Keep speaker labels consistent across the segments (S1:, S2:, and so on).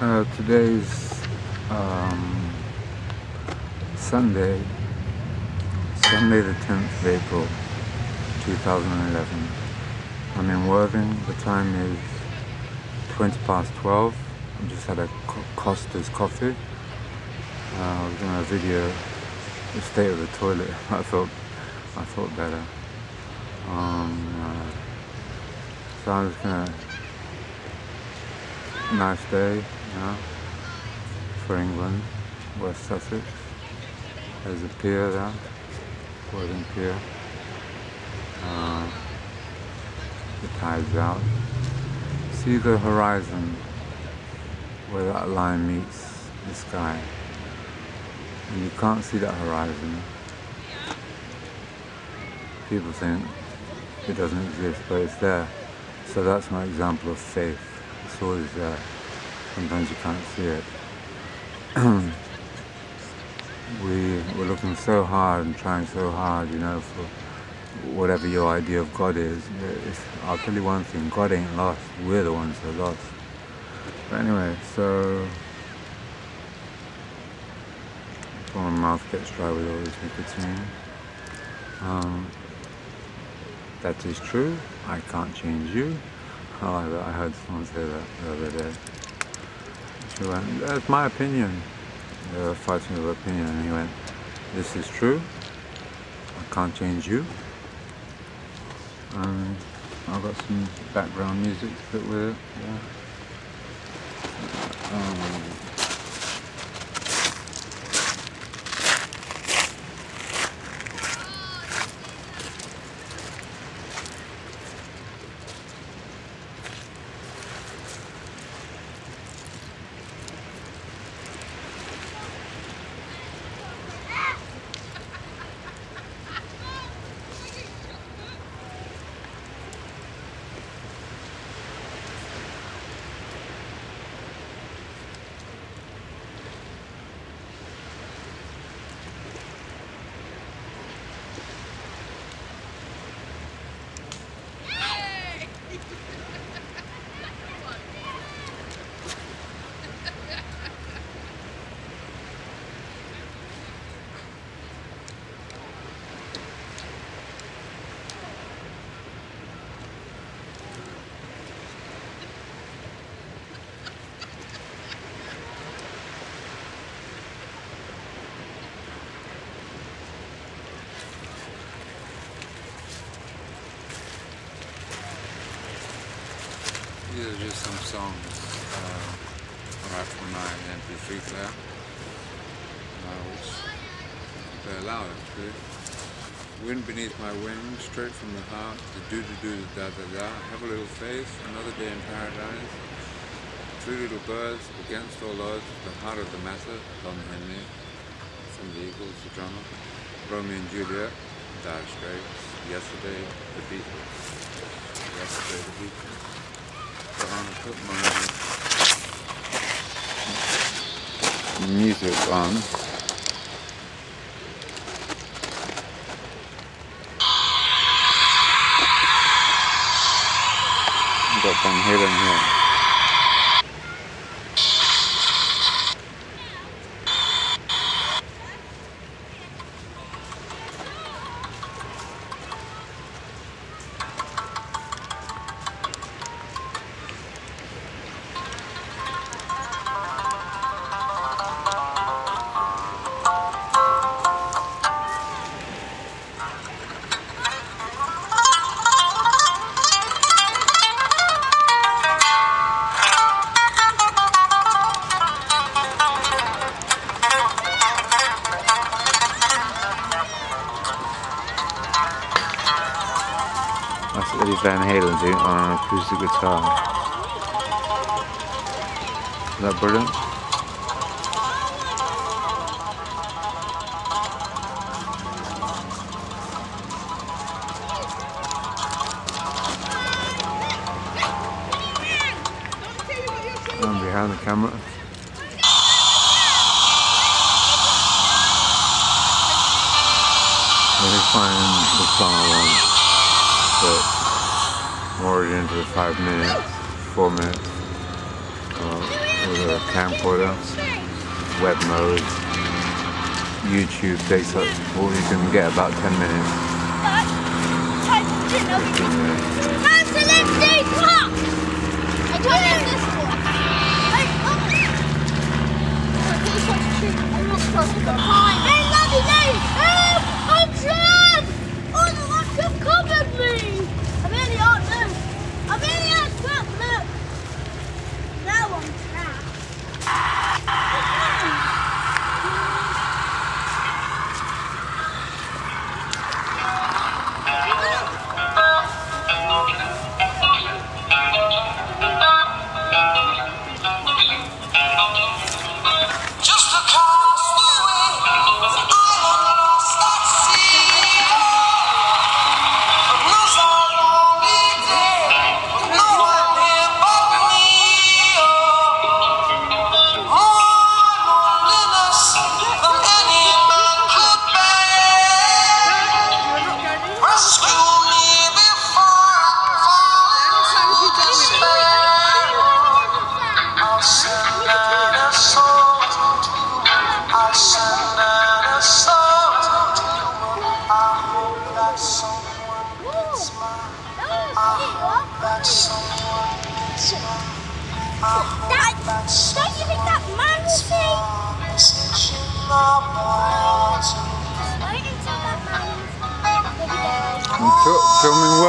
S1: Uh, today's um, Sunday, Sunday the 10th of April 2011. I'm in Worthing. The time is 20 past 12. I just had a Costa's coffee. Uh, I was doing a video, the state of the toilet. I thought, I thought better. Um, uh, so I'm just gonna nice day, know, for England, West Sussex. There's a pier there, Worthing Pier. Uh, the tide's out. See the horizon where that line meets the sky. And you can't see that horizon. People think it doesn't exist, but it's there. So that's my example of faith. It's always there. Sometimes you can't see it. we, we're looking so hard and trying so hard, you know, for whatever your idea of God is. I'll tell you one thing, God ain't lost. We're the ones who are lost. But anyway, so before my mouth gets dry with all this nicotine. Um, that is true. I can't change you. Oh, I heard someone say that the other day. She went, that's my opinion. They were fighting over opinion and he went, this is true. I can't change you. And I've got some background music with it. Yeah. Um, are just some songs uh, right from my MP3 player, uh, which they allow actually. Wind beneath my wings, straight from the heart, the do do do da da da. Have a little faith, another day in paradise. Three little birds against all odds, the heart of the matter, Don Henley, from the Eagles, the drummer. Romeo and Juliet, Dire Straits, Yesterday, the Beatles. Yesterday, the Beatles put my music on. Got Van Halen here. Eddie Van Halen doing on an acoustic guitar. Is that brilliant? I'm behind the camera. Let me find the song want but I'm already into the five minutes, four minutes uh, with a camcorder, web mode, YouTube, Facebook, all you can get about 10 minutes.
S2: Oh.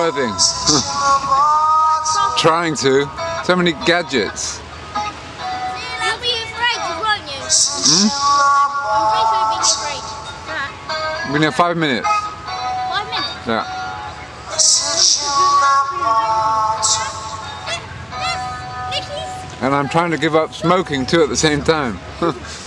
S1: Trying to. So many gadgets.
S2: You'll be afraid, won't you?
S1: Hmm?
S2: You'll afraid.
S1: We need five minutes.
S2: Five minutes?
S1: Yeah. And I'm trying to give up smoking too at the same time.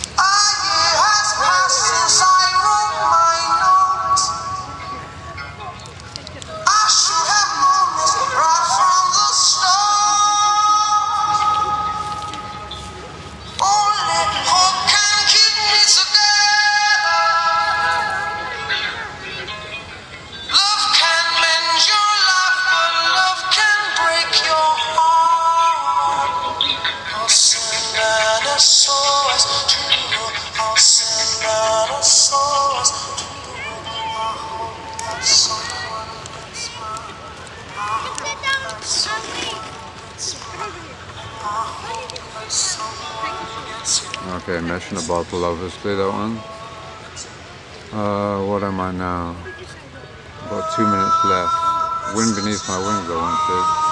S1: Okay, mention about the lovers, do that one. Uh, what am I now? About two minutes left. Wind beneath my wings, I
S2: want
S3: to.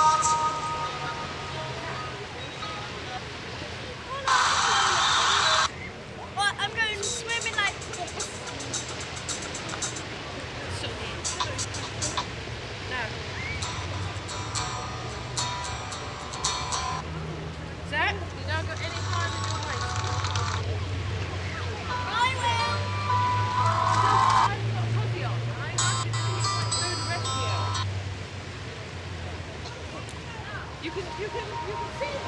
S3: You can see